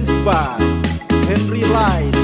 Performance by Henry Light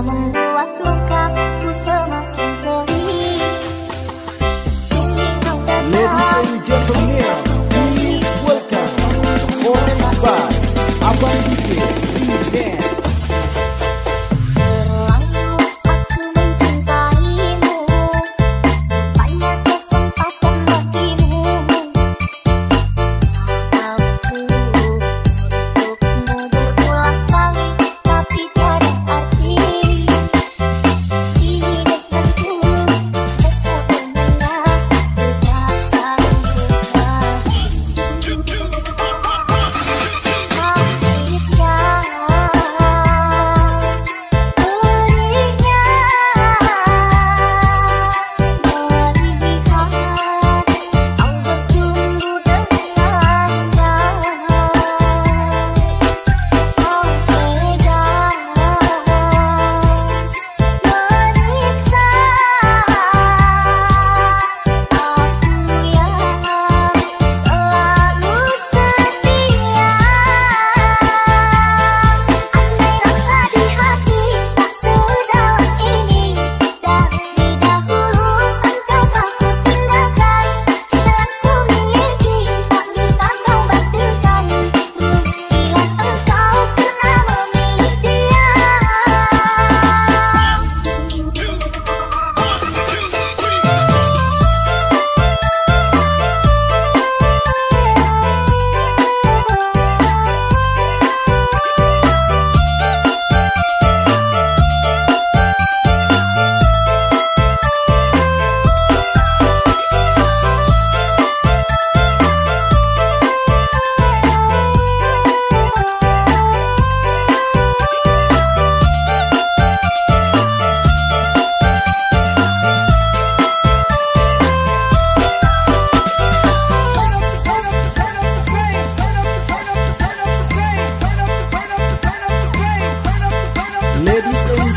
membuat lukaku semakin perih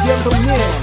yendo.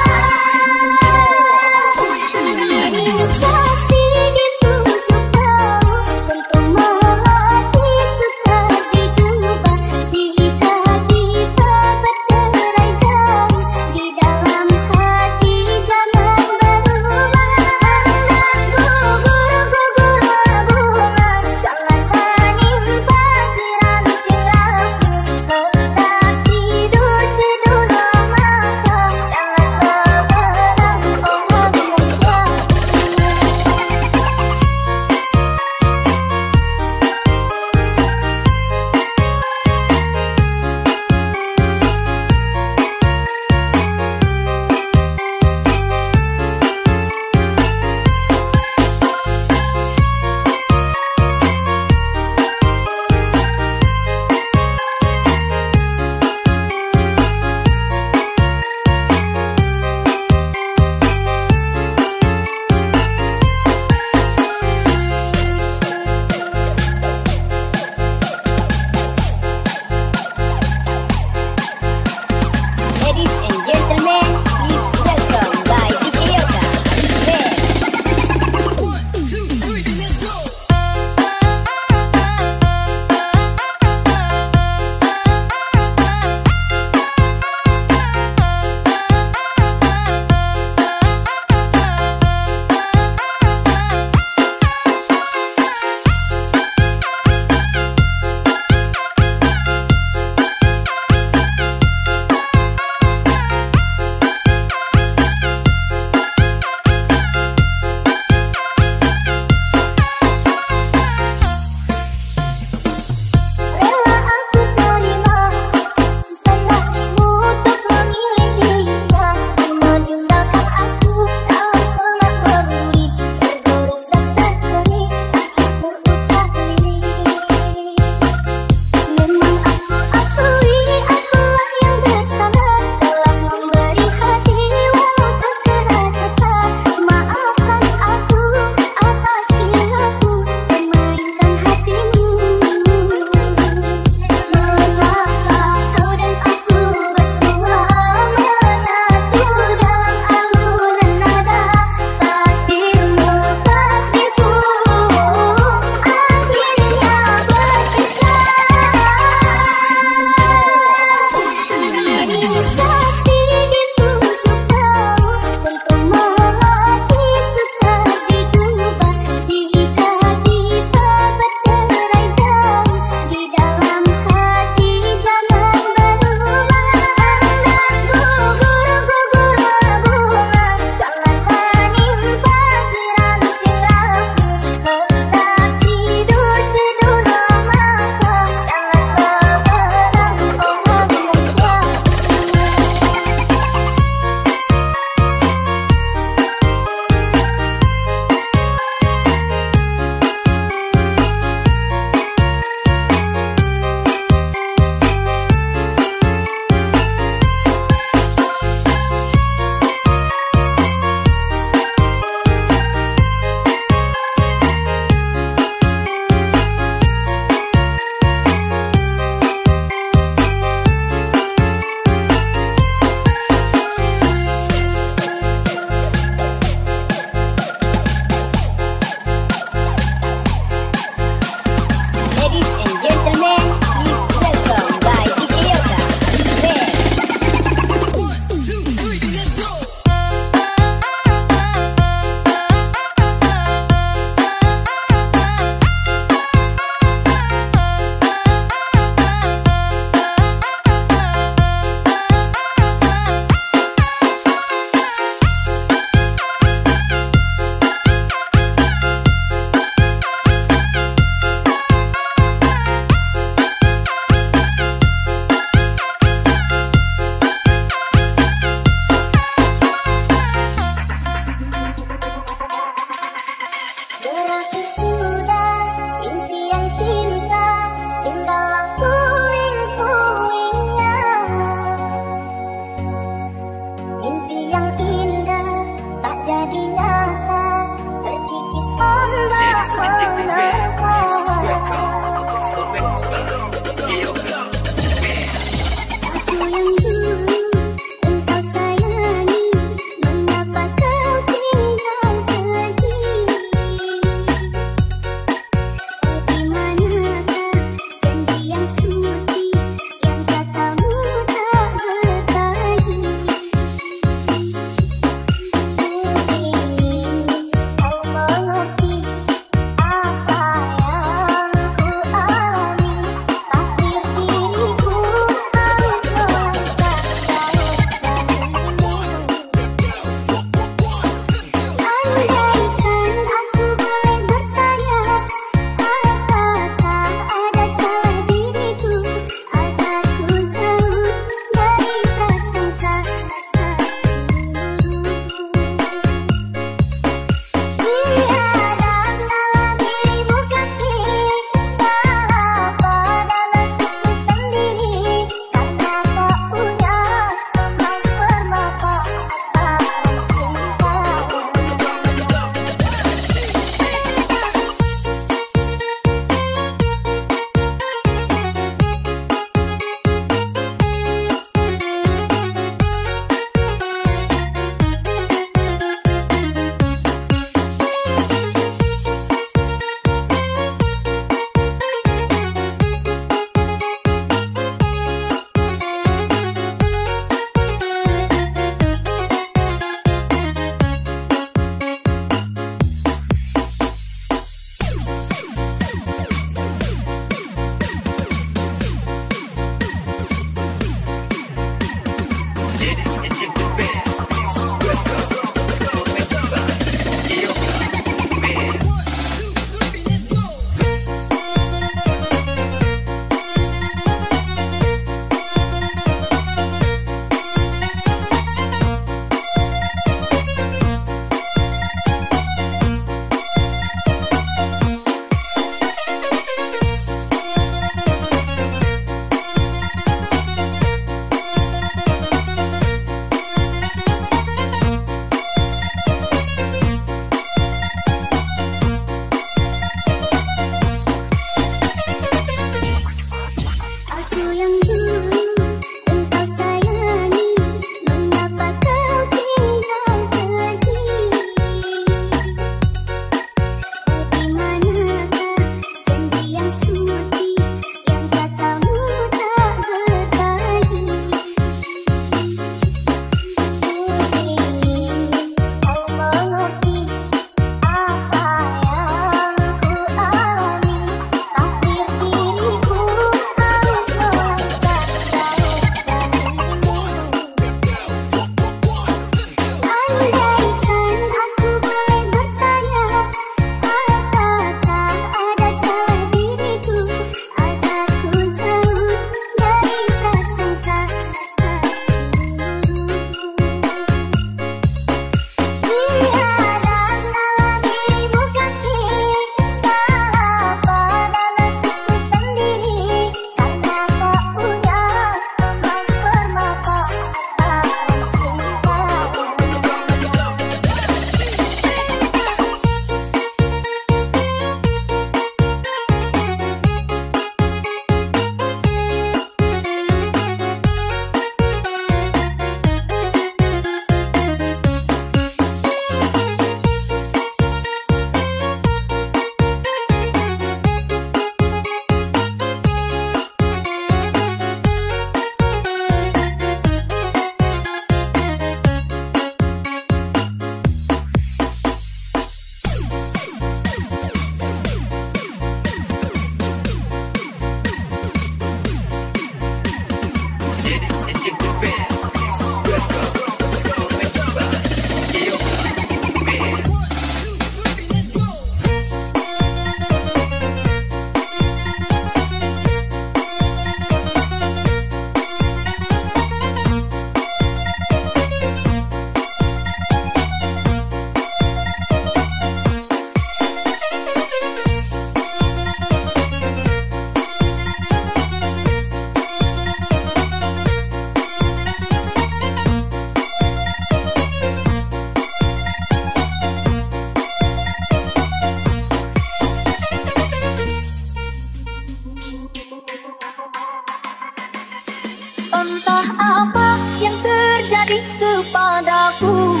Entah apa yang terjadi kepadaku.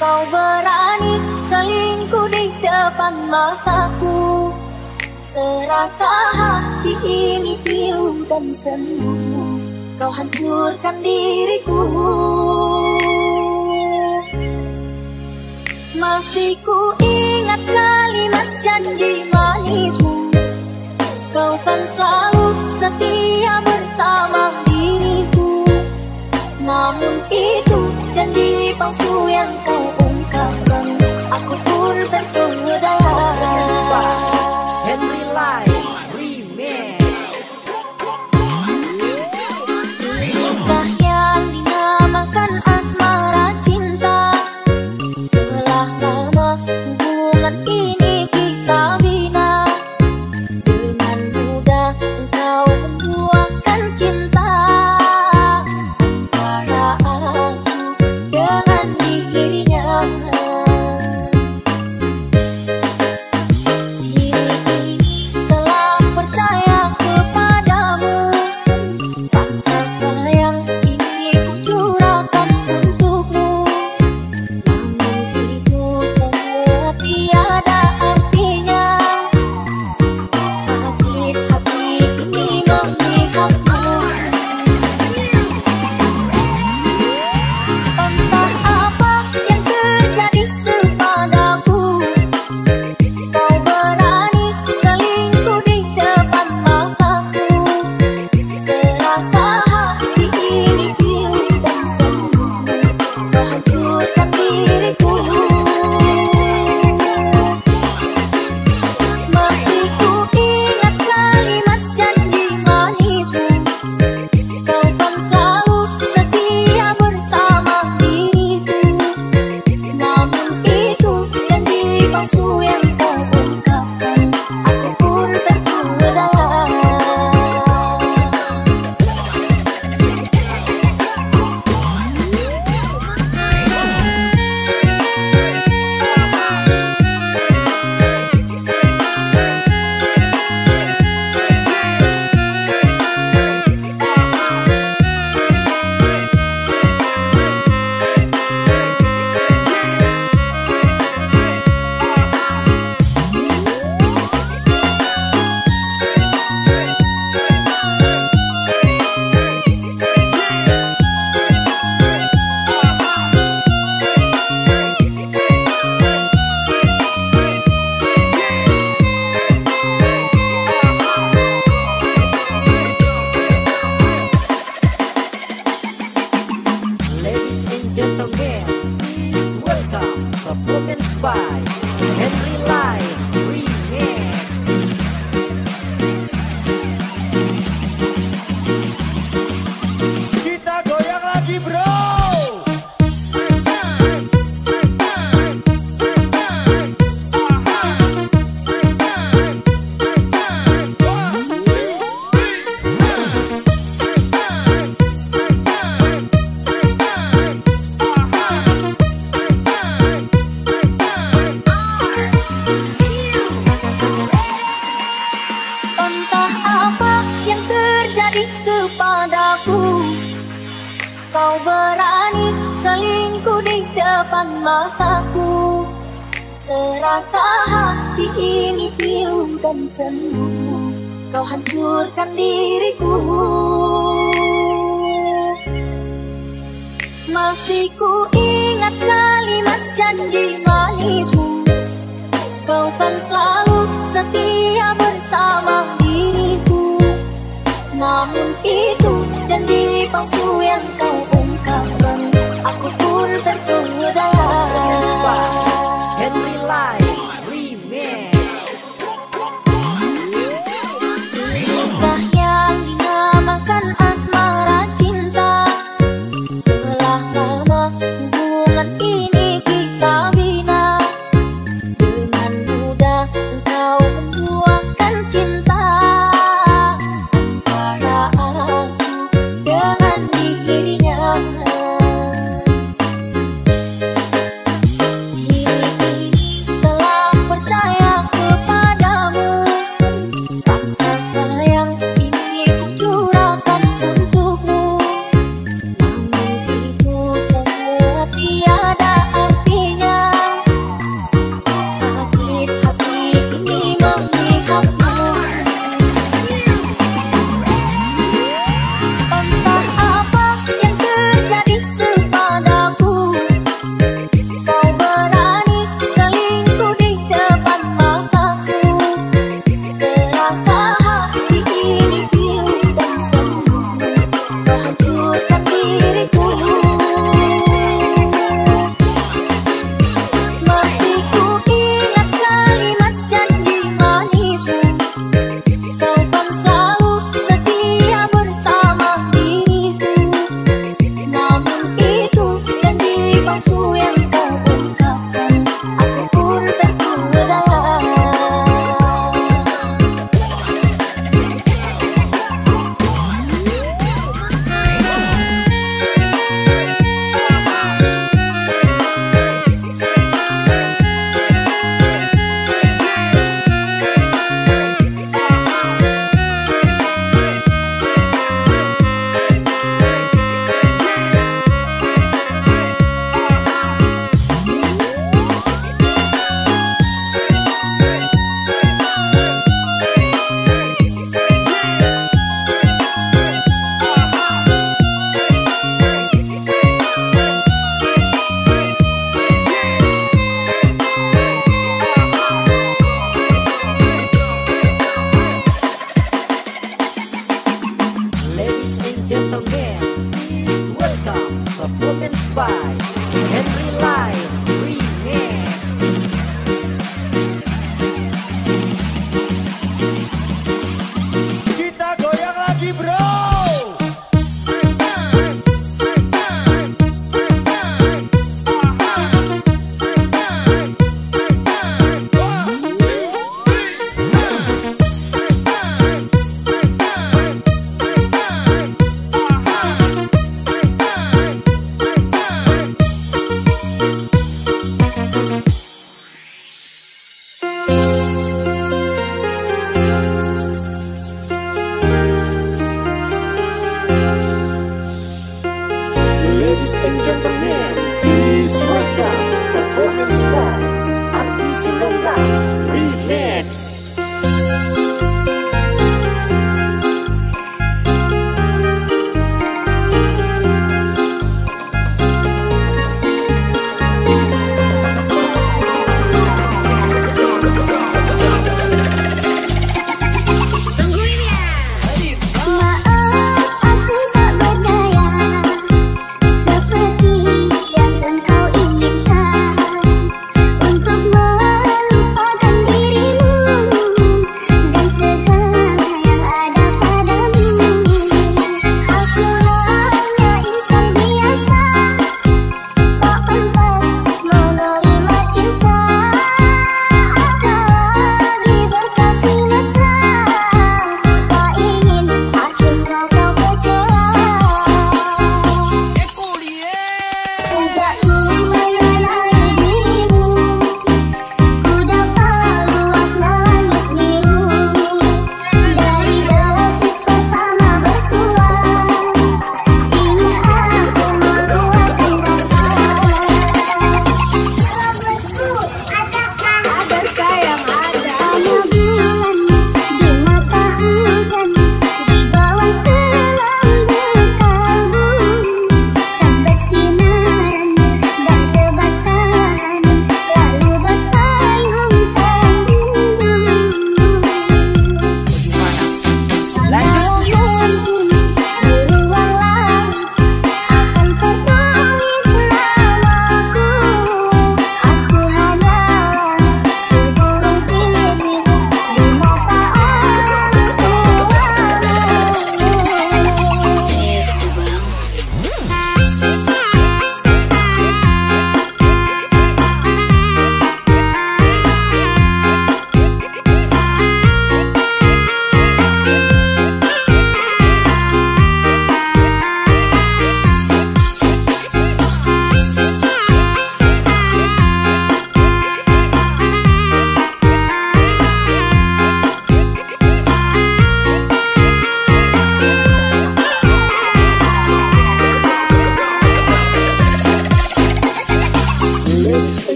Kau berani selingkuh di depan mataku. Serasa hati ini pilu dan sembuh Kau hancurkan diriku. Masih ku ingat kalimat janji manismu. Kau kan selalu setia Namun itu janji palsu yang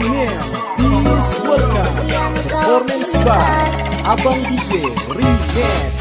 gentlemen, please welcome performance by Abang DJ Remix.